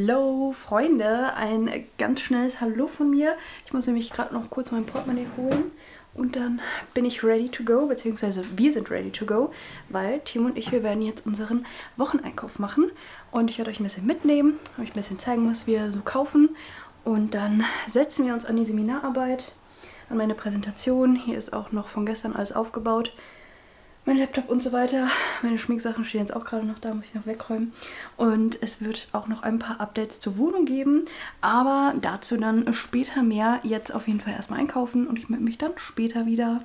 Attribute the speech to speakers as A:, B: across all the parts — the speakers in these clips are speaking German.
A: Hallo Freunde, ein ganz schnelles Hallo von mir. Ich muss nämlich gerade noch kurz mein Portemonnaie holen und dann bin ich ready to go, beziehungsweise wir sind ready to go, weil Timo und ich, wir werden jetzt unseren Wocheneinkauf machen und ich werde euch ein bisschen mitnehmen, euch ein bisschen zeigen, was wir so kaufen und dann setzen wir uns an die Seminararbeit, an meine Präsentation. Hier ist auch noch von gestern alles aufgebaut mein Laptop und so weiter. Meine Schminksachen stehen jetzt auch gerade noch da, muss ich noch wegräumen. Und es wird auch noch ein paar Updates zur Wohnung geben, aber dazu dann später mehr. Jetzt auf jeden Fall erstmal einkaufen und ich melde mich dann später wieder.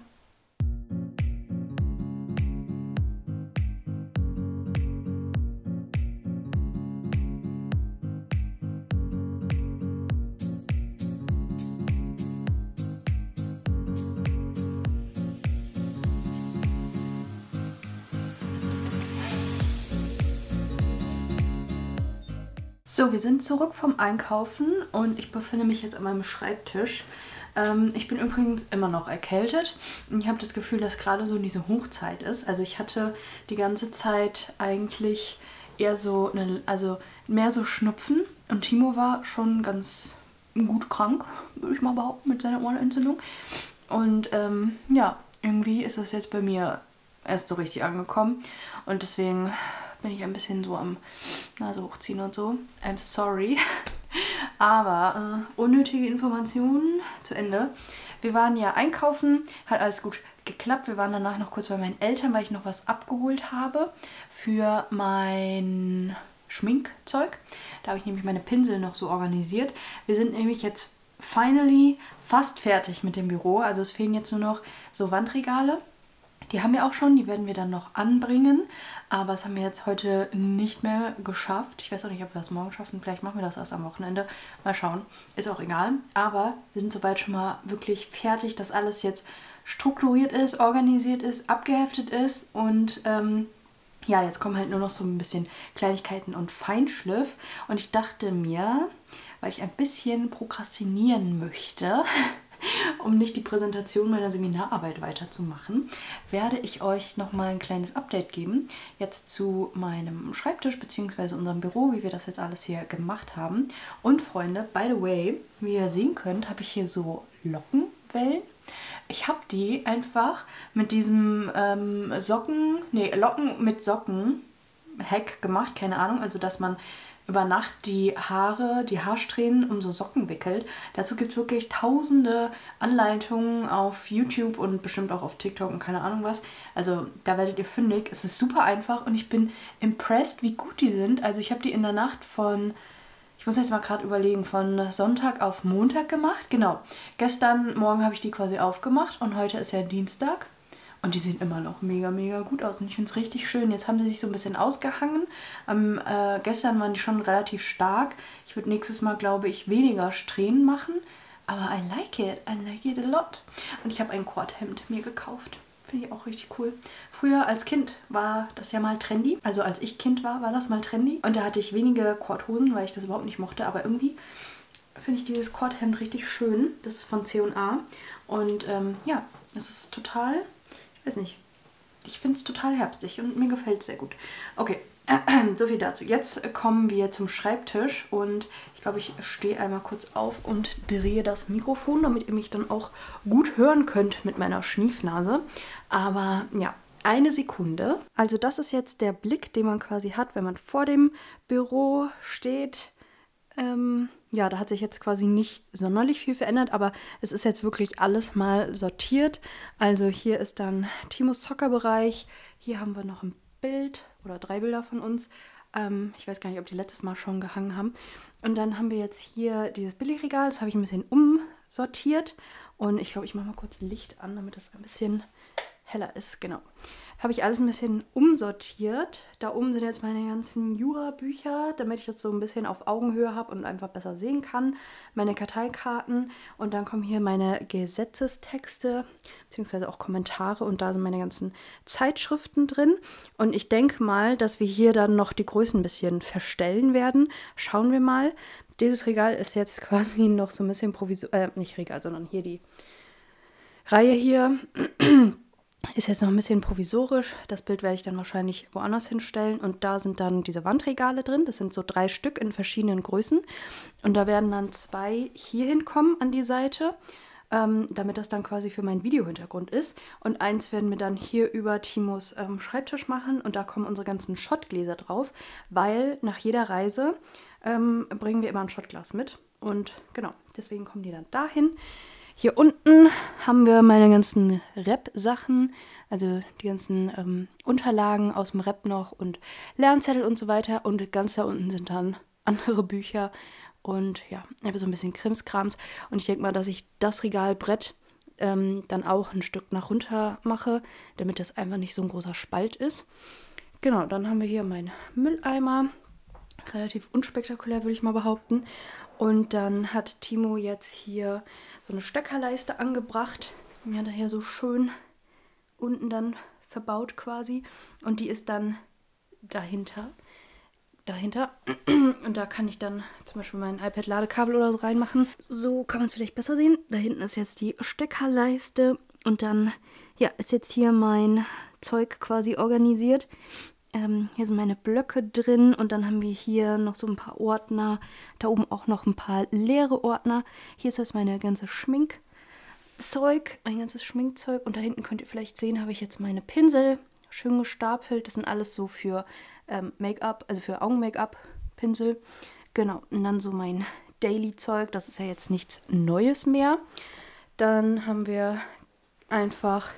A: So, wir sind zurück vom Einkaufen und ich befinde mich jetzt an meinem Schreibtisch. Ähm, ich bin übrigens immer noch erkältet und ich habe das Gefühl, dass gerade so diese Hochzeit ist. Also ich hatte die ganze Zeit eigentlich eher so, eine, also mehr so Schnupfen und Timo war schon ganz gut krank, würde ich mal behaupten, mit seiner Ohrenentzündung. Und ähm, ja, irgendwie ist das jetzt bei mir erst so richtig angekommen und deswegen bin ich ein bisschen so am Nase hochziehen und so. I'm sorry. Aber äh, unnötige Informationen zu Ende. Wir waren ja einkaufen, hat alles gut geklappt. Wir waren danach noch kurz bei meinen Eltern, weil ich noch was abgeholt habe für mein Schminkzeug. Da habe ich nämlich meine Pinsel noch so organisiert. Wir sind nämlich jetzt finally fast fertig mit dem Büro. Also es fehlen jetzt nur noch so Wandregale die haben wir auch schon, die werden wir dann noch anbringen. Aber das haben wir jetzt heute nicht mehr geschafft. Ich weiß auch nicht, ob wir das morgen schaffen. Vielleicht machen wir das erst am Wochenende. Mal schauen. Ist auch egal. Aber wir sind soweit schon mal wirklich fertig, dass alles jetzt strukturiert ist, organisiert ist, abgeheftet ist. Und ähm, ja, jetzt kommen halt nur noch so ein bisschen Kleinigkeiten und Feinschliff. Und ich dachte mir, weil ich ein bisschen prokrastinieren möchte, um nicht die Präsentation meiner Seminararbeit weiterzumachen, werde ich euch nochmal ein kleines Update geben. Jetzt zu meinem Schreibtisch bzw. unserem Büro, wie wir das jetzt alles hier gemacht haben. Und Freunde, by the way, wie ihr sehen könnt, habe ich hier so Lockenwellen. Ich habe die einfach mit diesem ähm, Socken, nee, Locken mit Socken Hack gemacht, keine Ahnung, also dass man über Nacht die Haare, die Haarsträhnen um so Socken wickelt. Dazu gibt es wirklich tausende Anleitungen auf YouTube und bestimmt auch auf TikTok und keine Ahnung was. Also da werdet ihr fündig. Es ist super einfach und ich bin impressed, wie gut die sind. Also ich habe die in der Nacht von, ich muss jetzt mal gerade überlegen, von Sonntag auf Montag gemacht. Genau. Gestern Morgen habe ich die quasi aufgemacht und heute ist ja Dienstag. Und die sehen immer noch mega, mega gut aus. Und ich finde es richtig schön. Jetzt haben sie sich so ein bisschen ausgehangen. Ähm, äh, gestern waren die schon relativ stark. Ich würde nächstes Mal, glaube ich, weniger Strähnen machen. Aber I like it. I like it a lot. Und ich habe ein Kordhemd mir gekauft. Finde ich auch richtig cool. Früher als Kind war das ja mal trendy. Also als ich Kind war, war das mal trendy. Und da hatte ich wenige Kordhosen, weil ich das überhaupt nicht mochte. Aber irgendwie finde ich dieses Kordhemd richtig schön. Das ist von C&A. Und ähm, ja, es ist total weiß nicht. Ich finde es total herbstlich und mir gefällt es sehr gut. Okay, so viel dazu. Jetzt kommen wir zum Schreibtisch und ich glaube, ich stehe einmal kurz auf und drehe das Mikrofon, damit ihr mich dann auch gut hören könnt mit meiner Schniefnase. Aber ja, eine Sekunde. Also das ist jetzt der Blick, den man quasi hat, wenn man vor dem Büro steht. Ähm, ja, da hat sich jetzt quasi nicht sonderlich viel verändert, aber es ist jetzt wirklich alles mal sortiert. Also hier ist dann Timos Zockerbereich. Hier haben wir noch ein Bild oder drei Bilder von uns. Ähm, ich weiß gar nicht, ob die letztes Mal schon gehangen haben. Und dann haben wir jetzt hier dieses Billigregal. Das habe ich ein bisschen umsortiert. Und ich glaube, ich mache mal kurz Licht an, damit das ein bisschen heller ist. Genau habe ich alles ein bisschen umsortiert. Da oben sind jetzt meine ganzen Jura-Bücher, damit ich das so ein bisschen auf Augenhöhe habe und einfach besser sehen kann. Meine Karteikarten und dann kommen hier meine Gesetzestexte beziehungsweise auch Kommentare und da sind meine ganzen Zeitschriften drin. Und ich denke mal, dass wir hier dann noch die Größen ein bisschen verstellen werden. Schauen wir mal. Dieses Regal ist jetzt quasi noch so ein bisschen provisorisch, äh, nicht Regal, sondern hier die Reihe hier ist jetzt noch ein bisschen provisorisch. Das Bild werde ich dann wahrscheinlich woanders hinstellen. Und da sind dann diese Wandregale drin. Das sind so drei Stück in verschiedenen Größen. Und da werden dann zwei hier hinkommen an die Seite, ähm, damit das dann quasi für meinen Videohintergrund ist. Und eins werden wir dann hier über Timos ähm, Schreibtisch machen. Und da kommen unsere ganzen Schottgläser drauf, weil nach jeder Reise ähm, bringen wir immer ein Schottglas mit. Und genau, deswegen kommen die dann dahin. Hier unten haben wir meine ganzen Rap-Sachen, also die ganzen ähm, Unterlagen aus dem Rap noch und Lernzettel und so weiter. Und ganz da unten sind dann andere Bücher und ja, einfach so ein bisschen Krimskrams. Und ich denke mal, dass ich das Regalbrett ähm, dann auch ein Stück nach runter mache, damit das einfach nicht so ein großer Spalt ist. Genau, dann haben wir hier meinen Mülleimer. Relativ unspektakulär, würde ich mal behaupten. Und dann hat Timo jetzt hier so eine Steckerleiste angebracht. Die hat er hier so schön unten dann verbaut quasi. Und die ist dann dahinter. Dahinter. Und da kann ich dann zum Beispiel mein iPad-Ladekabel oder so reinmachen. So kann man es vielleicht besser sehen. Da hinten ist jetzt die Steckerleiste. Und dann, ja, ist jetzt hier mein Zeug quasi organisiert. Ähm, hier sind meine Blöcke drin und dann haben wir hier noch so ein paar Ordner. Da oben auch noch ein paar leere Ordner. Hier ist das meine ganze Schminkzeug, mein ganzes Schminkzeug. Und da hinten könnt ihr vielleicht sehen, habe ich jetzt meine Pinsel schön gestapelt. Das sind alles so für ähm, Make-up, also für Augen-Make-up-Pinsel. Genau, und dann so mein Daily-Zeug. Das ist ja jetzt nichts Neues mehr. Dann haben wir einfach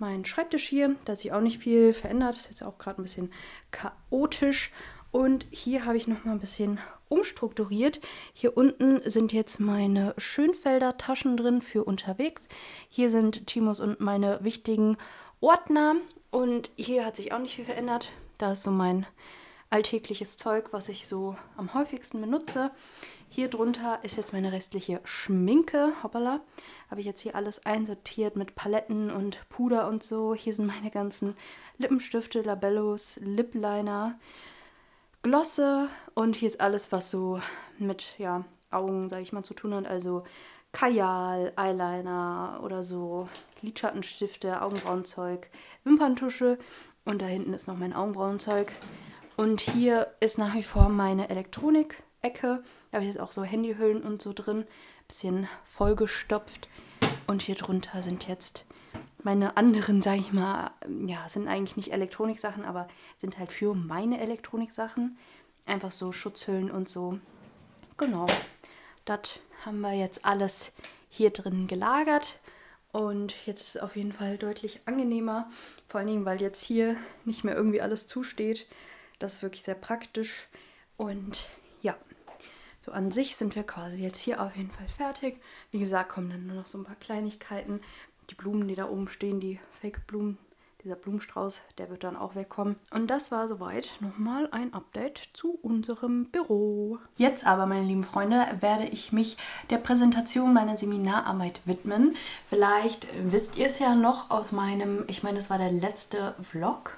A: mein Schreibtisch hier. Da hat sich auch nicht viel verändert. Ist jetzt auch gerade ein bisschen chaotisch. Und hier habe ich noch mal ein bisschen umstrukturiert. Hier unten sind jetzt meine Schönfelder Taschen drin für unterwegs. Hier sind Timos und meine wichtigen Ordner. Und hier hat sich auch nicht viel verändert. Da ist so mein alltägliches Zeug, was ich so am häufigsten benutze. Hier drunter ist jetzt meine restliche Schminke. Hoppala. Habe ich jetzt hier alles einsortiert mit Paletten und Puder und so. Hier sind meine ganzen Lippenstifte, Labellos, Lip Liner, Glosse und hier ist alles, was so mit ja, Augen, sage ich mal, zu tun hat. Also Kajal, Eyeliner oder so, Lidschattenstifte, Augenbrauenzeug, Wimperntusche und da hinten ist noch mein Augenbrauenzeug. Und hier ist nach wie vor meine Elektronik-Ecke. Da habe ich jetzt auch so Handyhüllen und so drin. Bisschen vollgestopft. Und hier drunter sind jetzt meine anderen, sage ich mal, ja, sind eigentlich nicht Elektroniksachen, aber sind halt für meine Elektroniksachen. Einfach so Schutzhüllen und so. Genau. Das haben wir jetzt alles hier drin gelagert. Und jetzt ist es auf jeden Fall deutlich angenehmer. Vor allen Dingen, weil jetzt hier nicht mehr irgendwie alles zusteht. Das ist wirklich sehr praktisch. Und so an sich sind wir quasi jetzt hier auf jeden Fall fertig. Wie gesagt, kommen dann nur noch so ein paar Kleinigkeiten. Die Blumen, die da oben stehen, die Fake-Blumen, dieser Blumenstrauß, der wird dann auch wegkommen. Und das war soweit nochmal ein Update zu unserem Büro. Jetzt aber, meine lieben Freunde, werde ich mich der Präsentation meiner Seminararbeit widmen. Vielleicht wisst ihr es ja noch aus meinem, ich meine, das war der letzte Vlog.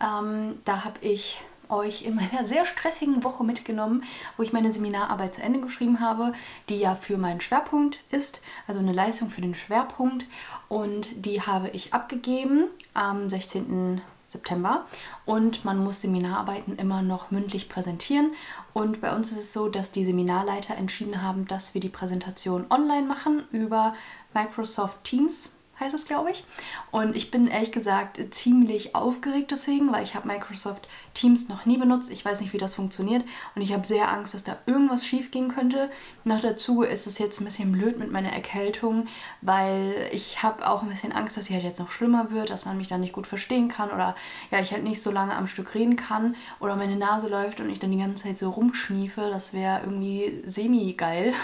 A: Ähm, da habe ich euch in meiner sehr stressigen Woche mitgenommen, wo ich meine Seminararbeit zu Ende geschrieben habe, die ja für meinen Schwerpunkt ist, also eine Leistung für den Schwerpunkt. Und die habe ich abgegeben am 16. September und man muss Seminararbeiten immer noch mündlich präsentieren. Und bei uns ist es so, dass die Seminarleiter entschieden haben, dass wir die Präsentation online machen über Microsoft Teams heißt es, glaube ich. Und ich bin ehrlich gesagt ziemlich aufgeregt deswegen, weil ich habe Microsoft Teams noch nie benutzt. Ich weiß nicht, wie das funktioniert und ich habe sehr Angst, dass da irgendwas schief gehen könnte. Noch dazu ist es jetzt ein bisschen blöd mit meiner Erkältung, weil ich habe auch ein bisschen Angst, dass sie halt jetzt noch schlimmer wird, dass man mich dann nicht gut verstehen kann oder ja, ich halt nicht so lange am Stück reden kann oder meine Nase läuft und ich dann die ganze Zeit so rumschniefe. Das wäre irgendwie semi-geil.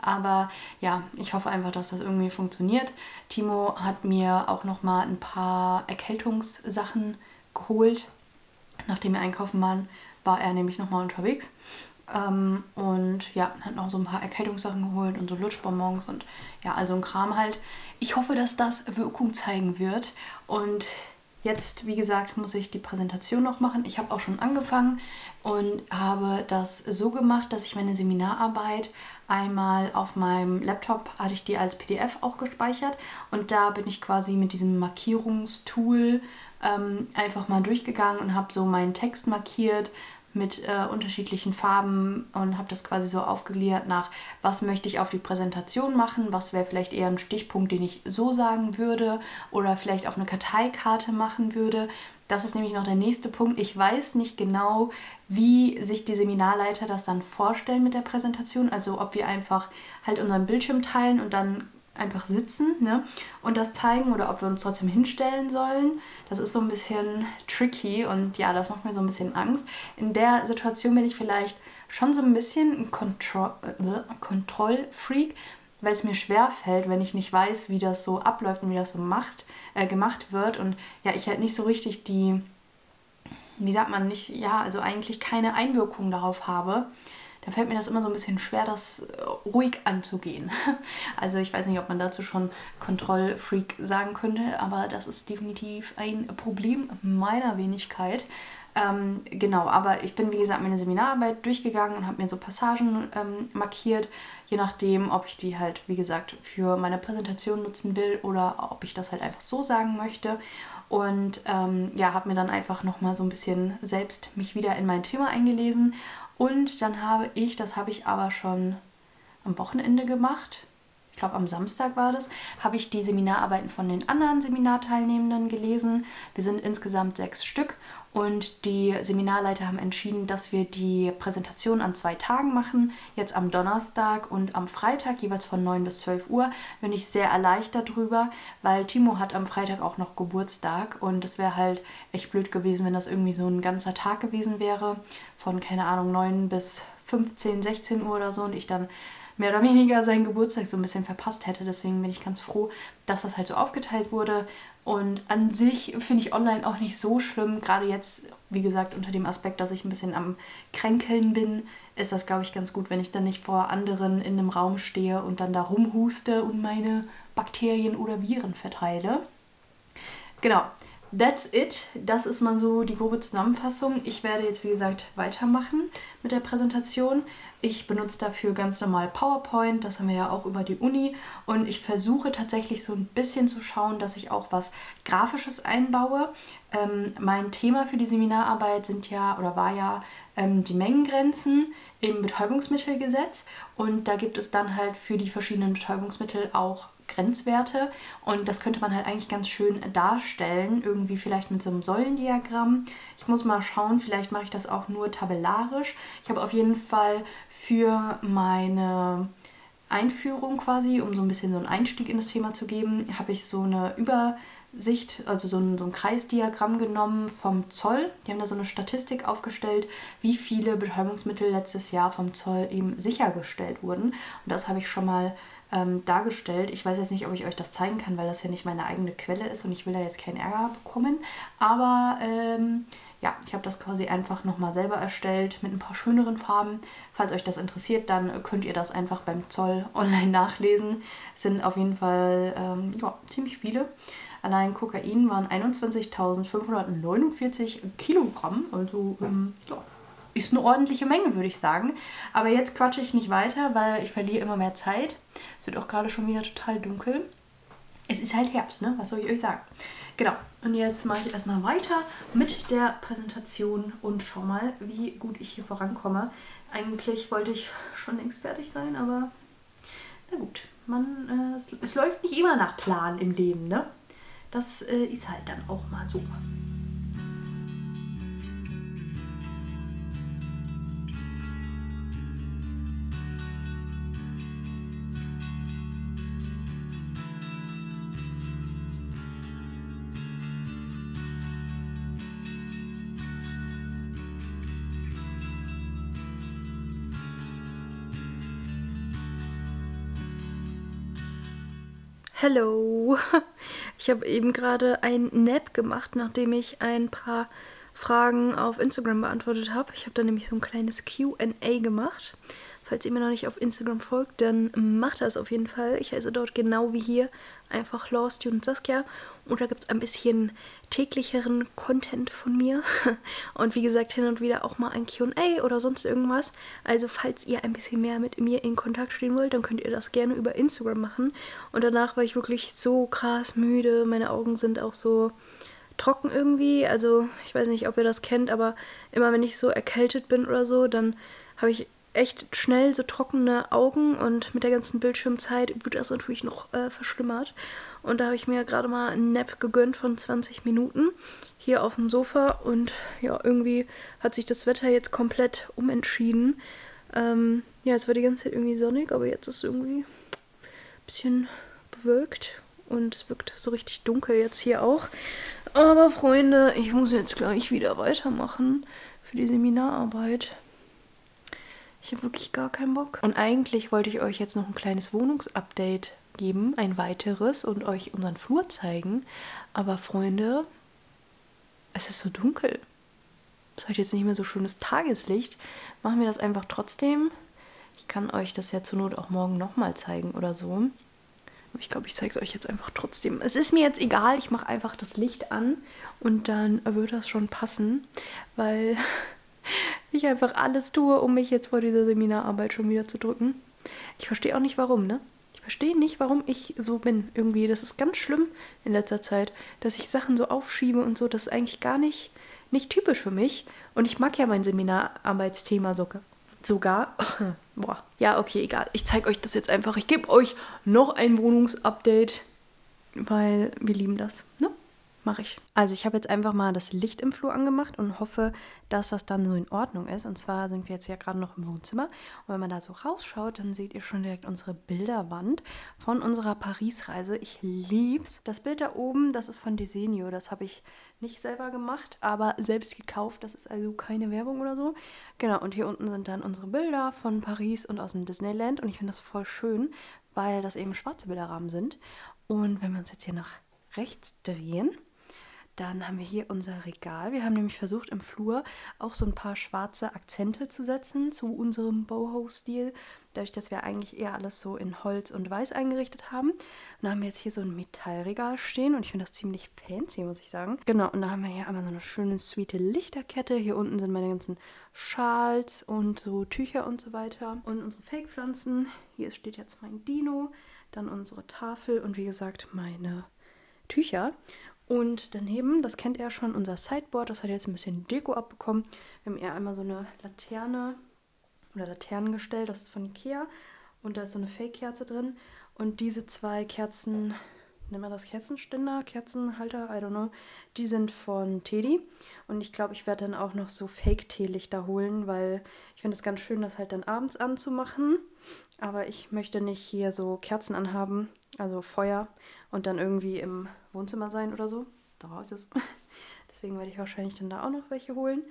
A: Aber ja, ich hoffe einfach, dass das irgendwie funktioniert. Timo hat mir auch noch mal ein paar Erkältungssachen geholt. Nachdem wir einkaufen waren, war er nämlich noch mal unterwegs. Ähm, und ja, hat noch so ein paar Erkältungssachen geholt und so Lutschbonbons und ja, also ein Kram halt. Ich hoffe, dass das Wirkung zeigen wird und Jetzt, wie gesagt, muss ich die Präsentation noch machen. Ich habe auch schon angefangen und habe das so gemacht, dass ich meine Seminararbeit einmal auf meinem Laptop hatte ich die als PDF auch gespeichert und da bin ich quasi mit diesem Markierungstool ähm, einfach mal durchgegangen und habe so meinen Text markiert, mit äh, unterschiedlichen Farben und habe das quasi so aufgegliedert nach, was möchte ich auf die Präsentation machen, was wäre vielleicht eher ein Stichpunkt, den ich so sagen würde oder vielleicht auf eine Karteikarte machen würde. Das ist nämlich noch der nächste Punkt. Ich weiß nicht genau, wie sich die Seminarleiter das dann vorstellen mit der Präsentation. Also ob wir einfach halt unseren Bildschirm teilen und dann einfach sitzen ne, und das zeigen oder ob wir uns trotzdem hinstellen sollen. Das ist so ein bisschen tricky und ja, das macht mir so ein bisschen Angst. In der Situation bin ich vielleicht schon so ein bisschen ein äh, Kontrollfreak, weil es mir schwer fällt, wenn ich nicht weiß, wie das so abläuft und wie das so macht, äh, gemacht wird und ja, ich halt nicht so richtig die, wie sagt man, nicht, ja, also eigentlich keine Einwirkung darauf habe da fällt mir das immer so ein bisschen schwer, das äh, ruhig anzugehen. Also ich weiß nicht, ob man dazu schon Kontrollfreak sagen könnte, aber das ist definitiv ein Problem meiner Wenigkeit. Ähm, genau, aber ich bin wie gesagt meine Seminararbeit durchgegangen und habe mir so Passagen ähm, markiert, je nachdem, ob ich die halt wie gesagt für meine Präsentation nutzen will oder ob ich das halt einfach so sagen möchte. Und ähm, ja, habe mir dann einfach nochmal so ein bisschen selbst mich wieder in mein Thema eingelesen. Und dann habe ich, das habe ich aber schon am Wochenende gemacht, glaube am Samstag war das, habe ich die Seminararbeiten von den anderen Seminarteilnehmenden gelesen. Wir sind insgesamt sechs Stück und die Seminarleiter haben entschieden, dass wir die Präsentation an zwei Tagen machen. Jetzt am Donnerstag und am Freitag, jeweils von 9 bis 12 Uhr. Bin ich sehr erleichtert drüber, weil Timo hat am Freitag auch noch Geburtstag und es wäre halt echt blöd gewesen, wenn das irgendwie so ein ganzer Tag gewesen wäre. Von, keine Ahnung, 9 bis 15, 16 Uhr oder so und ich dann mehr oder weniger seinen Geburtstag so ein bisschen verpasst hätte. Deswegen bin ich ganz froh, dass das halt so aufgeteilt wurde. Und an sich finde ich online auch nicht so schlimm. Gerade jetzt, wie gesagt, unter dem Aspekt, dass ich ein bisschen am Kränkeln bin, ist das, glaube ich, ganz gut, wenn ich dann nicht vor anderen in einem Raum stehe und dann da rumhuste und meine Bakterien oder Viren verteile. Genau, That's it. Das ist mal so die grobe Zusammenfassung. Ich werde jetzt, wie gesagt, weitermachen mit der Präsentation. Ich benutze dafür ganz normal PowerPoint. Das haben wir ja auch über die Uni. Und ich versuche tatsächlich so ein bisschen zu schauen, dass ich auch was Grafisches einbaue. Ähm, mein Thema für die Seminararbeit sind ja oder war ja ähm, die Mengengrenzen im Betäubungsmittelgesetz. Und da gibt es dann halt für die verschiedenen Betäubungsmittel auch Grenzwerte und das könnte man halt eigentlich ganz schön darstellen, irgendwie vielleicht mit so einem Säulendiagramm. Ich muss mal schauen, vielleicht mache ich das auch nur tabellarisch. Ich habe auf jeden Fall für meine Einführung quasi, um so ein bisschen so einen Einstieg in das Thema zu geben, habe ich so eine Übersicht, also so ein, so ein Kreisdiagramm genommen vom Zoll. Die haben da so eine Statistik aufgestellt, wie viele Betäubungsmittel letztes Jahr vom Zoll eben sichergestellt wurden. Und das habe ich schon mal ähm, dargestellt. Ich weiß jetzt nicht, ob ich euch das zeigen kann, weil das ja nicht meine eigene Quelle ist und ich will da jetzt keinen Ärger bekommen. Aber ähm, ja, ich habe das quasi einfach nochmal selber erstellt mit ein paar schöneren Farben. Falls euch das interessiert, dann könnt ihr das einfach beim Zoll online nachlesen. Es sind auf jeden Fall ähm, ja, ziemlich viele. Allein Kokain waren 21.549 Kilogramm, also ähm, ja, ist eine ordentliche Menge, würde ich sagen. Aber jetzt quatsche ich nicht weiter, weil ich verliere immer mehr Zeit. Es wird auch gerade schon wieder total dunkel. Es ist halt Herbst, ne? Was soll ich euch sagen? Genau. Und jetzt mache ich erstmal weiter mit der Präsentation und schau mal, wie gut ich hier vorankomme. Eigentlich wollte ich schon längst fertig sein, aber na gut. Man, äh, es, es läuft nicht immer nach Plan im Leben, ne? Das äh, ist halt dann auch mal so. Hello. Ich habe eben gerade ein Nap gemacht, nachdem ich ein paar Fragen auf Instagram beantwortet habe. Ich habe da nämlich so ein kleines QA gemacht. Falls ihr mir noch nicht auf Instagram folgt, dann macht das auf jeden Fall. Ich heiße dort genau wie hier einfach Law Student Saskia. Und da gibt es ein bisschen täglicheren Content von mir. Und wie gesagt, hin und wieder auch mal ein QA oder sonst irgendwas. Also falls ihr ein bisschen mehr mit mir in Kontakt stehen wollt, dann könnt ihr das gerne über Instagram machen. Und danach war ich wirklich so krass müde. Meine Augen sind auch so trocken irgendwie. Also ich weiß nicht, ob ihr das kennt, aber immer wenn ich so erkältet bin oder so, dann habe ich echt schnell so trockene Augen und mit der ganzen Bildschirmzeit wird das natürlich noch äh, verschlimmert. Und da habe ich mir gerade mal einen Nap gegönnt von 20 Minuten hier auf dem Sofa und ja, irgendwie hat sich das Wetter jetzt komplett umentschieden. Ähm, ja, es war die ganze Zeit irgendwie sonnig, aber jetzt ist es irgendwie ein bisschen bewölkt und es wirkt so richtig dunkel jetzt hier auch. Aber Freunde, ich muss jetzt gleich wieder weitermachen für die Seminararbeit. Ich habe wirklich gar keinen Bock. Und eigentlich wollte ich euch jetzt noch ein kleines Wohnungsupdate geben, ein weiteres und euch unseren Flur zeigen. Aber Freunde, es ist so dunkel. Es hat jetzt nicht mehr so schönes Tageslicht. Machen wir das einfach trotzdem. Ich kann euch das ja zur Not auch morgen nochmal zeigen oder so. Ich glaube, ich zeige es euch jetzt einfach trotzdem. Es ist mir jetzt egal, ich mache einfach das Licht an und dann wird das schon passen, weil ich einfach alles tue, um mich jetzt vor dieser Seminararbeit schon wieder zu drücken. Ich verstehe auch nicht warum, ne? Ich verstehe nicht, warum ich so bin irgendwie. Das ist ganz schlimm in letzter Zeit, dass ich Sachen so aufschiebe und so. Das ist eigentlich gar nicht, nicht typisch für mich. Und ich mag ja mein Seminararbeitsthema sogar sogar. Boah. Ja, okay, egal. Ich zeige euch das jetzt einfach. Ich gebe euch noch ein Wohnungsupdate, weil wir lieben das. Ne? Mache ich. Also ich habe jetzt einfach mal das Licht im Flur angemacht und hoffe, dass das dann so in Ordnung ist. Und zwar sind wir jetzt ja gerade noch im Wohnzimmer. Und wenn man da so rausschaut, dann seht ihr schon direkt unsere Bilderwand von unserer Paris-Reise. Ich lieb's. Das Bild da oben, das ist von Desenio. Das habe ich nicht selber gemacht, aber selbst gekauft. Das ist also keine Werbung oder so. Genau, und hier unten sind dann unsere Bilder von Paris und aus dem Disneyland. Und ich finde das voll schön, weil das eben schwarze Bilderrahmen sind. Und wenn wir uns jetzt hier nach rechts drehen, dann haben wir hier unser Regal. Wir haben nämlich versucht, im Flur auch so ein paar schwarze Akzente zu setzen zu unserem Boho-Stil. Dadurch, dass wir eigentlich eher alles so in Holz und Weiß eingerichtet haben. Und da haben wir jetzt hier so ein Metallregal stehen und ich finde das ziemlich fancy, muss ich sagen. Genau, und da haben wir hier einmal so eine schöne, sweete Lichterkette. Hier unten sind meine ganzen Schals und so Tücher und so weiter. Und unsere Fake-Pflanzen. Hier steht jetzt mein Dino, dann unsere Tafel und wie gesagt meine Tücher. Und daneben, das kennt ihr schon, unser Sideboard, das hat jetzt ein bisschen Deko abbekommen. Wir haben eher einmal so eine Laterne oder Laternengestell, das ist von Ikea. Und da ist so eine Fake-Kerze drin. Und diese zwei Kerzen, nennen wir das Kerzenständer, Kerzenhalter, I don't know, die sind von Teddy. Und ich glaube, ich werde dann auch noch so Fake-Teelichter holen, weil ich finde es ganz schön, das halt dann abends anzumachen. Aber ich möchte nicht hier so Kerzen anhaben, also Feuer, und dann irgendwie im Wohnzimmer sein oder so. Daraus ist es. Deswegen werde ich wahrscheinlich dann da auch noch welche holen.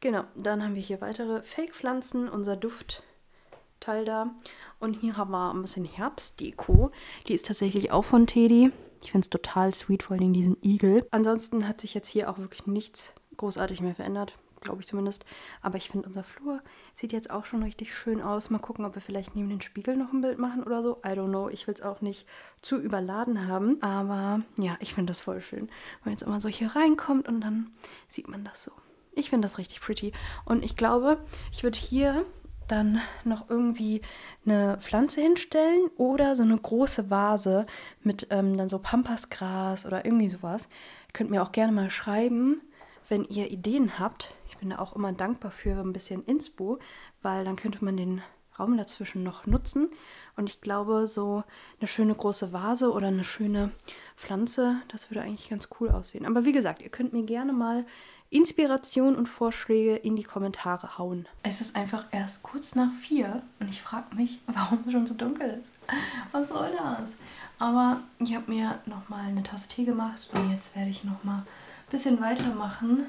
A: Genau, dann haben wir hier weitere Fake-Pflanzen, unser Duftteil da. Und hier haben wir ein bisschen Herbstdeko. Die ist tatsächlich auch von Teddy. Ich finde es total sweet, vor allem diesen Igel. Ansonsten hat sich jetzt hier auch wirklich nichts großartig mehr verändert glaube ich zumindest. Aber ich finde, unser Flur sieht jetzt auch schon richtig schön aus. Mal gucken, ob wir vielleicht neben den Spiegel noch ein Bild machen oder so. I don't know. Ich will es auch nicht zu überladen haben. Aber ja, ich finde das voll schön. Wenn jetzt immer so hier reinkommt und dann sieht man das so. Ich finde das richtig pretty. Und ich glaube, ich würde hier dann noch irgendwie eine Pflanze hinstellen oder so eine große Vase mit ähm, dann so Pampasgras oder irgendwie sowas. Könnt mir auch gerne mal schreiben, wenn ihr Ideen habt. Ich bin da auch immer dankbar für ein bisschen Inspo, weil dann könnte man den Raum dazwischen noch nutzen. Und ich glaube, so eine schöne große Vase oder eine schöne Pflanze, das würde eigentlich ganz cool aussehen. Aber wie gesagt, ihr könnt mir gerne mal Inspiration und Vorschläge in die Kommentare hauen. Es ist einfach erst kurz nach vier und ich frage mich, warum es schon so dunkel ist. Was soll das? Aber ich habe mir nochmal eine Tasse Tee gemacht und jetzt werde ich nochmal ein bisschen weitermachen.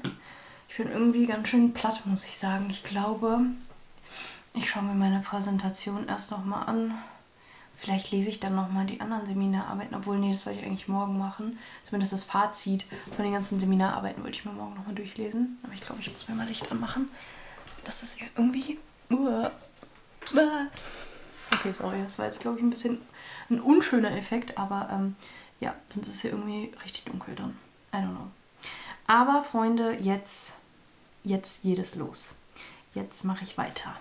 A: Ich bin irgendwie ganz schön platt, muss ich sagen. Ich glaube, ich schaue mir meine Präsentation erst nochmal an. Vielleicht lese ich dann nochmal die anderen Seminararbeiten, obwohl, nee, das wollte ich eigentlich morgen machen. Zumindest das Fazit von den ganzen Seminararbeiten wollte ich mir morgen nochmal durchlesen. Aber ich glaube, ich muss mir mal Licht anmachen. Das ist ja irgendwie... Okay, sorry, das war jetzt, glaube ich, ein bisschen ein unschöner Effekt, aber ähm, ja, sonst ist hier irgendwie richtig dunkel drin. I don't know. Aber Freunde, jetzt, jetzt jedes los. Jetzt mache ich weiter.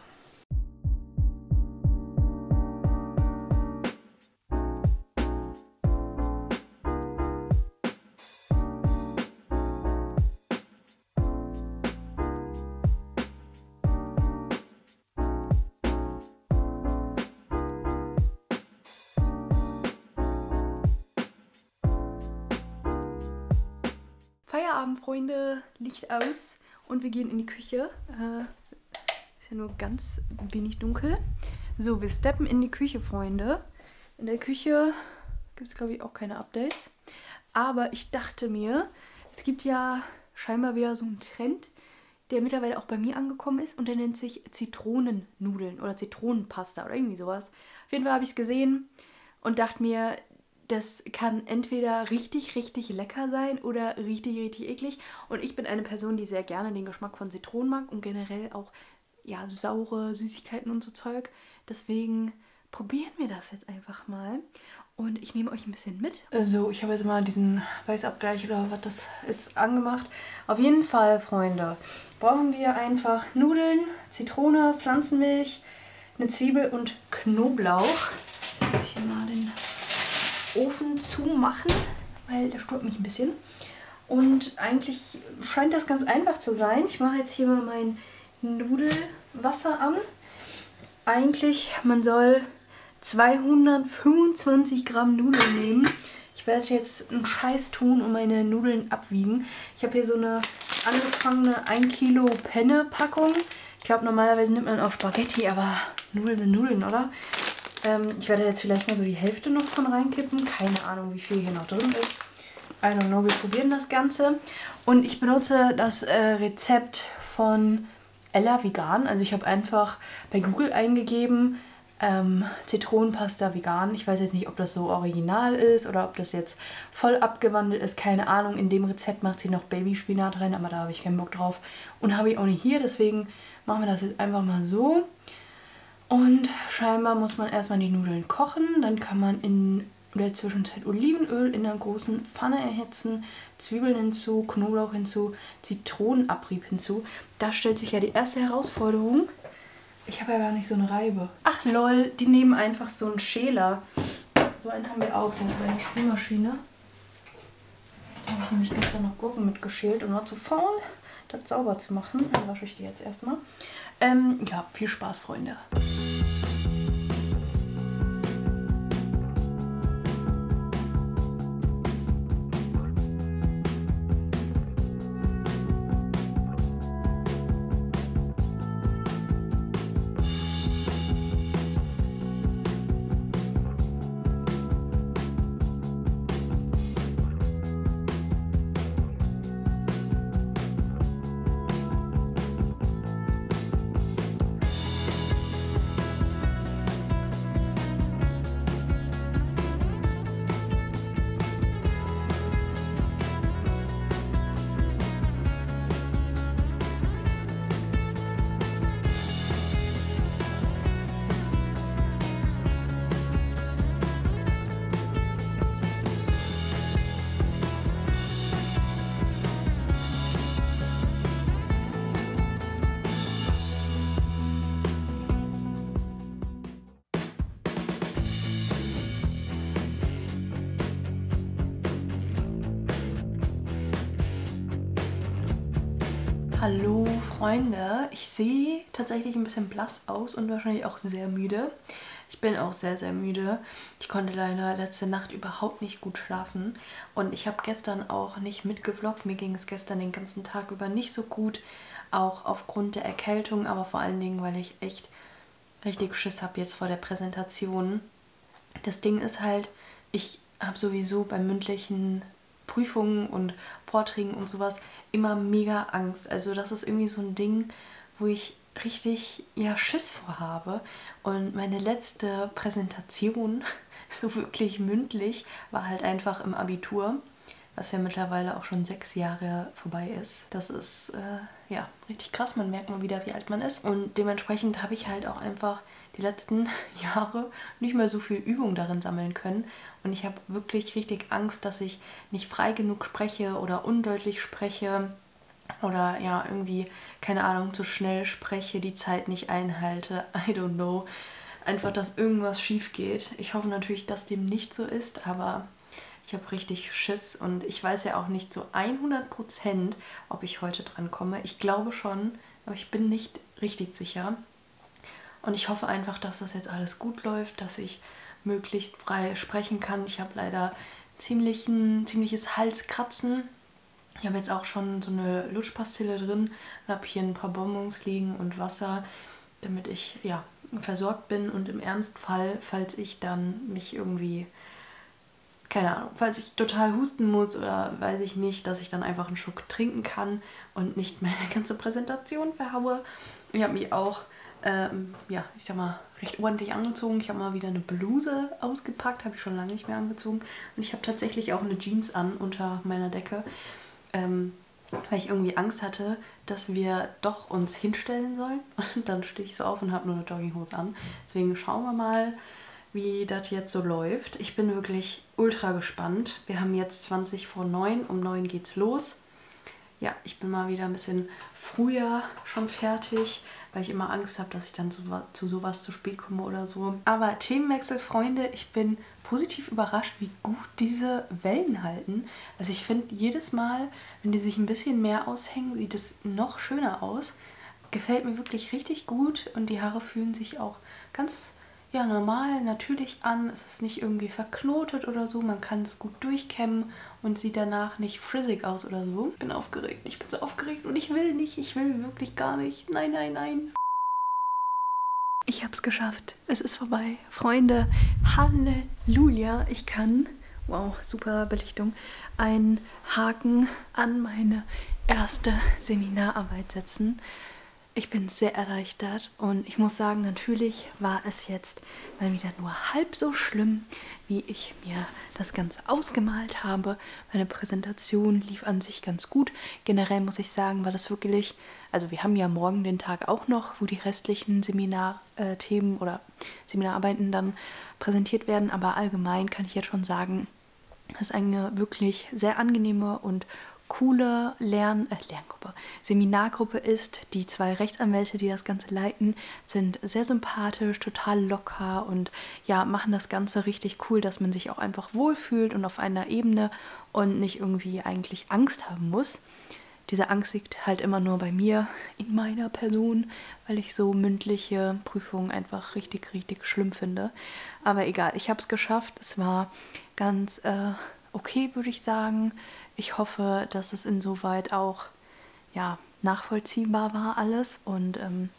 A: Freunde. Licht aus und wir gehen in die Küche. Äh, ist ja nur ganz wenig dunkel. So, wir steppen in die Küche, Freunde. In der Küche gibt es, glaube ich, auch keine Updates. Aber ich dachte mir, es gibt ja scheinbar wieder so einen Trend, der mittlerweile auch bei mir angekommen ist und der nennt sich Zitronennudeln oder Zitronenpasta oder irgendwie sowas. Auf jeden Fall habe ich es gesehen und dachte mir, das kann entweder richtig, richtig lecker sein oder richtig, richtig eklig. Und ich bin eine Person, die sehr gerne den Geschmack von Zitronen mag und generell auch ja, saure Süßigkeiten und so Zeug. Deswegen probieren wir das jetzt einfach mal. Und ich nehme euch ein bisschen mit. Also, ich habe jetzt mal diesen Weißabgleich oder was das ist angemacht. Auf jeden Fall, Freunde, brauchen wir einfach Nudeln, Zitrone, Pflanzenmilch, eine Zwiebel und Knoblauch. Ich hier mal den Ofen zumachen, weil der stört mich ein bisschen. Und eigentlich scheint das ganz einfach zu sein. Ich mache jetzt hier mal mein Nudelwasser an. Eigentlich, man soll 225 Gramm Nudeln nehmen. Ich werde jetzt einen Scheiß tun und meine Nudeln abwiegen. Ich habe hier so eine angefangene 1 Kilo Penne-Packung. Ich glaube, normalerweise nimmt man auch Spaghetti, aber Nudeln sind Nudeln, oder? Ähm, ich werde jetzt vielleicht mal so die Hälfte noch von reinkippen. Keine Ahnung, wie viel hier noch drin ist. I don't know, wir probieren das Ganze. Und ich benutze das äh, Rezept von Ella Vegan. Also ich habe einfach bei Google eingegeben, ähm, Zitronenpasta vegan. Ich weiß jetzt nicht, ob das so original ist oder ob das jetzt voll abgewandelt ist. Keine Ahnung. In dem Rezept macht sie noch Babyspinat rein, aber da habe ich keinen Bock drauf. Und habe ich auch nicht hier. Deswegen machen wir das jetzt einfach mal so. Und scheinbar muss man erstmal die Nudeln kochen. Dann kann man in der Zwischenzeit Olivenöl in einer großen Pfanne erhitzen, Zwiebeln hinzu, Knoblauch hinzu, Zitronenabrieb hinzu. Da stellt sich ja die erste Herausforderung. Ich habe ja gar nicht so eine Reibe. Ach lol, die nehmen einfach so einen Schäler. So einen haben wir auch, das ist eine Spülmaschine. Da habe ich nämlich gestern noch Gurken mitgeschält und war zu faul, das sauber zu machen. Dann wasche ich die jetzt erstmal. Ähm, ja, viel Spaß, Freunde. Hallo Freunde, ich sehe tatsächlich ein bisschen blass aus und wahrscheinlich auch sehr müde. Ich bin auch sehr, sehr müde. Ich konnte leider letzte Nacht überhaupt nicht gut schlafen und ich habe gestern auch nicht mitgevloggt. Mir ging es gestern den ganzen Tag über nicht so gut, auch aufgrund der Erkältung, aber vor allen Dingen, weil ich echt richtig Schiss habe jetzt vor der Präsentation. Das Ding ist halt, ich habe sowieso beim mündlichen Prüfungen und Vorträgen und sowas immer mega Angst. Also das ist irgendwie so ein Ding, wo ich richtig ja Schiss vor habe. Und meine letzte Präsentation, so wirklich mündlich, war halt einfach im Abitur, was ja mittlerweile auch schon sechs Jahre vorbei ist. Das ist äh, ja richtig krass. Man merkt mal wieder, wie alt man ist. Und dementsprechend habe ich halt auch einfach die letzten Jahre nicht mehr so viel Übung darin sammeln können. Und ich habe wirklich richtig Angst, dass ich nicht frei genug spreche oder undeutlich spreche oder ja, irgendwie, keine Ahnung, zu schnell spreche, die Zeit nicht einhalte. I don't know. Einfach, dass irgendwas schief geht. Ich hoffe natürlich, dass dem nicht so ist, aber ich habe richtig Schiss und ich weiß ja auch nicht so 100 Prozent, ob ich heute dran komme. Ich glaube schon, aber ich bin nicht richtig sicher. Und ich hoffe einfach, dass das jetzt alles gut läuft, dass ich möglichst frei sprechen kann. Ich habe leider ziemlichen, ziemliches Halskratzen. Ich habe jetzt auch schon so eine Lutschpastille drin und habe hier ein paar Bonbons liegen und Wasser, damit ich ja versorgt bin und im Ernstfall, falls ich dann mich irgendwie keine Ahnung, falls ich total husten muss oder weiß ich nicht, dass ich dann einfach einen Schluck trinken kann und nicht meine ganze Präsentation verhaue. Ich habe mich auch, ähm, ja, ich sag mal, recht ordentlich angezogen. Ich habe mal wieder eine Bluse ausgepackt, habe ich schon lange nicht mehr angezogen. Und ich habe tatsächlich auch eine Jeans an unter meiner Decke, ähm, weil ich irgendwie Angst hatte, dass wir doch uns hinstellen sollen. Und dann stehe ich so auf und habe nur eine Jogginghose an. Deswegen schauen wir mal, wie das jetzt so läuft. Ich bin wirklich ultra gespannt. Wir haben jetzt 20 vor 9, um 9 geht's los. Ja, ich bin mal wieder ein bisschen früher schon fertig, weil ich immer Angst habe, dass ich dann zu, zu sowas zu spät komme oder so. Aber Themenwechsel, Freunde, ich bin positiv überrascht, wie gut diese Wellen halten. Also ich finde jedes Mal, wenn die sich ein bisschen mehr aushängen, sieht es noch schöner aus. Gefällt mir wirklich richtig gut und die Haare fühlen sich auch ganz ja, normal, natürlich an. Es ist nicht irgendwie verknotet oder so. Man kann es gut durchkämmen und sieht danach nicht frizzig aus oder so. Ich bin aufgeregt. Ich bin so aufgeregt und ich will nicht. Ich will wirklich gar nicht. Nein, nein, nein. Ich hab's geschafft. Es ist vorbei. Freunde, Halleluja. Ich kann, wow, super Belichtung, einen Haken an meine erste Seminararbeit setzen. Ich bin sehr erleichtert und ich muss sagen, natürlich war es jetzt mal wieder nur halb so schlimm, wie ich mir das Ganze ausgemalt habe. Meine Präsentation lief an sich ganz gut. Generell muss ich sagen, war das wirklich, also wir haben ja morgen den Tag auch noch, wo die restlichen Seminarthemen oder Seminararbeiten dann präsentiert werden, aber allgemein kann ich jetzt schon sagen, dass eine wirklich sehr angenehme und coole Lern, äh, Lerngruppe, Seminargruppe ist. Die zwei Rechtsanwälte, die das Ganze leiten, sind sehr sympathisch, total locker und ja, machen das Ganze richtig cool, dass man sich auch einfach wohlfühlt und auf einer Ebene und nicht irgendwie eigentlich Angst haben muss. Diese Angst liegt halt immer nur bei mir, in meiner Person, weil ich so mündliche Prüfungen einfach richtig, richtig schlimm finde. Aber egal, ich habe es geschafft. Es war ganz äh, okay, würde ich sagen. Ich hoffe, dass es insoweit auch ja, nachvollziehbar war alles und ähm,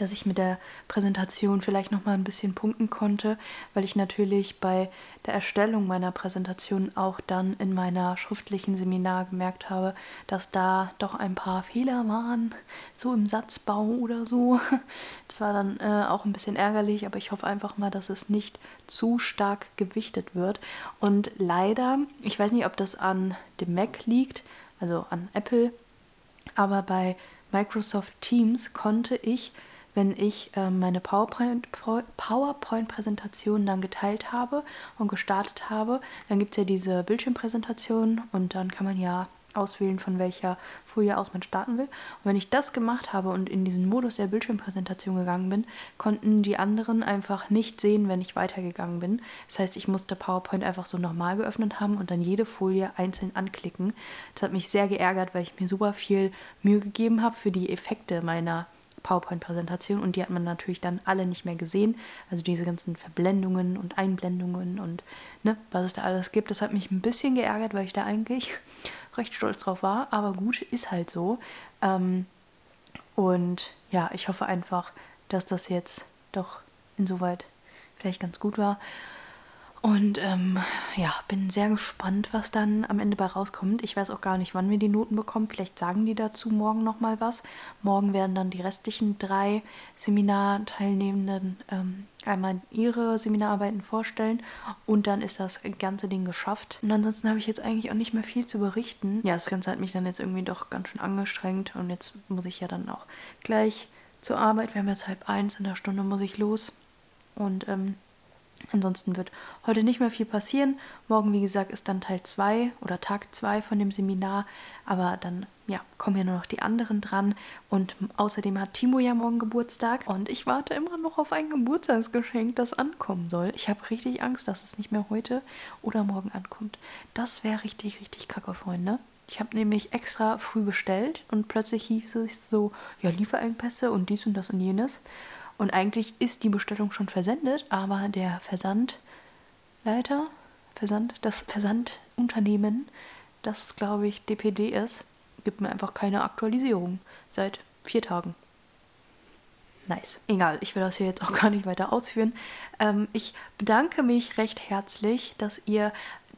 A: dass ich mit der Präsentation vielleicht noch mal ein bisschen punkten konnte, weil ich natürlich bei der Erstellung meiner Präsentation auch dann in meiner schriftlichen Seminar gemerkt habe, dass da doch ein paar Fehler waren, so im Satzbau oder so. Das war dann äh, auch ein bisschen ärgerlich, aber ich hoffe einfach mal, dass es nicht zu stark gewichtet wird. Und leider, ich weiß nicht, ob das an dem Mac liegt, also an Apple, aber bei Microsoft Teams konnte ich wenn ich äh, meine PowerPoint-Präsentation dann geteilt habe und gestartet habe, dann gibt es ja diese Bildschirmpräsentation und dann kann man ja auswählen, von welcher Folie aus man starten will. Und wenn ich das gemacht habe und in diesen Modus der Bildschirmpräsentation gegangen bin, konnten die anderen einfach nicht sehen, wenn ich weitergegangen bin. Das heißt, ich musste PowerPoint einfach so normal geöffnet haben und dann jede Folie einzeln anklicken. Das hat mich sehr geärgert, weil ich mir super viel Mühe gegeben habe für die Effekte meiner PowerPoint-Präsentation und die hat man natürlich dann alle nicht mehr gesehen. Also diese ganzen Verblendungen und Einblendungen und ne, was es da alles gibt. Das hat mich ein bisschen geärgert, weil ich da eigentlich recht stolz drauf war. Aber gut, ist halt so. Ähm, und ja, ich hoffe einfach, dass das jetzt doch insoweit vielleicht ganz gut war. Und ähm, ja, bin sehr gespannt, was dann am Ende bei rauskommt. Ich weiß auch gar nicht, wann wir die Noten bekommen. Vielleicht sagen die dazu morgen nochmal was. Morgen werden dann die restlichen drei Seminarteilnehmenden ähm, einmal ihre Seminararbeiten vorstellen und dann ist das ganze Ding geschafft. Und ansonsten habe ich jetzt eigentlich auch nicht mehr viel zu berichten. Ja, das Ganze hat mich dann jetzt irgendwie doch ganz schön angestrengt und jetzt muss ich ja dann auch gleich zur Arbeit. Wir haben jetzt halb eins, in der Stunde muss ich los. Und ähm, Ansonsten wird heute nicht mehr viel passieren. Morgen, wie gesagt, ist dann Teil 2 oder Tag 2 von dem Seminar. Aber dann ja, kommen ja nur noch die anderen dran. Und außerdem hat Timo ja morgen Geburtstag. Und ich warte immer noch auf ein Geburtstagsgeschenk, das ankommen soll. Ich habe richtig Angst, dass es nicht mehr heute oder morgen ankommt. Das wäre richtig, richtig kacke, Freunde. Ich habe nämlich extra früh bestellt und plötzlich hieß es so, ja, Lieferengpässe und dies und das und jenes. Und eigentlich ist die Bestellung schon versendet, aber der Versandleiter, Versand, das Versandunternehmen, das glaube ich DPD ist, gibt mir einfach keine Aktualisierung seit vier Tagen. Nice. Egal, ich will das hier jetzt auch gar nicht weiter ausführen. Ähm, ich bedanke mich recht herzlich, dass ihr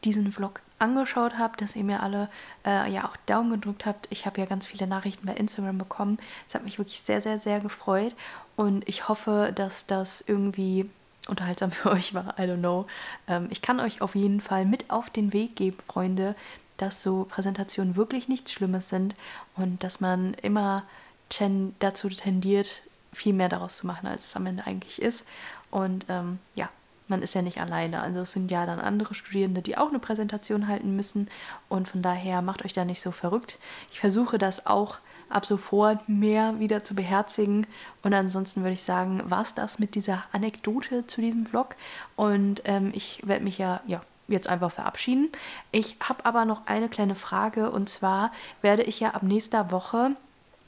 A: diesen Vlog angeschaut habt, dass ihr mir alle äh, ja auch Daumen gedrückt habt. Ich habe ja ganz viele Nachrichten bei Instagram bekommen. Es hat mich wirklich sehr, sehr, sehr gefreut und ich hoffe, dass das irgendwie unterhaltsam für euch war. I don't know. Ähm, ich kann euch auf jeden Fall mit auf den Weg geben, Freunde, dass so Präsentationen wirklich nichts Schlimmes sind und dass man immer ten dazu tendiert, viel mehr daraus zu machen, als es am Ende eigentlich ist. Und ähm, ja, man ist ja nicht alleine. Also es sind ja dann andere Studierende, die auch eine Präsentation halten müssen. Und von daher macht euch da nicht so verrückt. Ich versuche das auch ab sofort mehr wieder zu beherzigen. Und ansonsten würde ich sagen, war es das mit dieser Anekdote zu diesem Vlog. Und ähm, ich werde mich ja, ja jetzt einfach verabschieden. Ich habe aber noch eine kleine Frage und zwar werde ich ja ab nächster Woche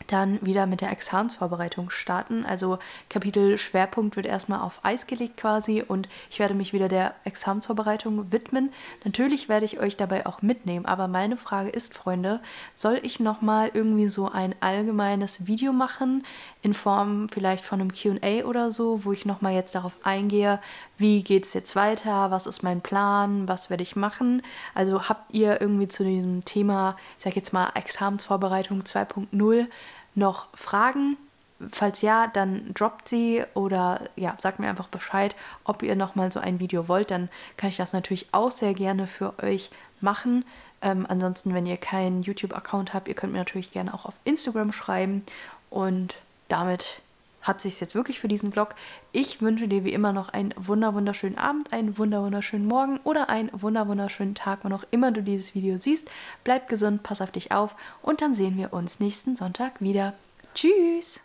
A: dann wieder mit der Examensvorbereitung starten. Also Kapitel Schwerpunkt wird erstmal auf Eis gelegt quasi und ich werde mich wieder der Examensvorbereitung widmen. Natürlich werde ich euch dabei auch mitnehmen, aber meine Frage ist, Freunde, soll ich nochmal irgendwie so ein allgemeines Video machen in Form vielleicht von einem QA oder so, wo ich nochmal jetzt darauf eingehe, wie geht es jetzt weiter, was ist mein Plan, was werde ich machen. Also habt ihr irgendwie zu diesem Thema, ich sag jetzt mal Examensvorbereitung 2.0 noch Fragen? Falls ja, dann droppt sie oder ja, sagt mir einfach Bescheid, ob ihr nochmal so ein Video wollt. Dann kann ich das natürlich auch sehr gerne für euch machen. Ähm, ansonsten, wenn ihr keinen YouTube-Account habt, ihr könnt mir natürlich gerne auch auf Instagram schreiben. Und damit hat sich jetzt wirklich für diesen Vlog. Ich wünsche dir wie immer noch einen wunder wunderschönen Abend, einen wunder wunderschönen Morgen oder einen wunder wunderschönen Tag, wann auch immer du dieses Video siehst. Bleib gesund, pass auf dich auf und dann sehen wir uns nächsten Sonntag wieder. Tschüss!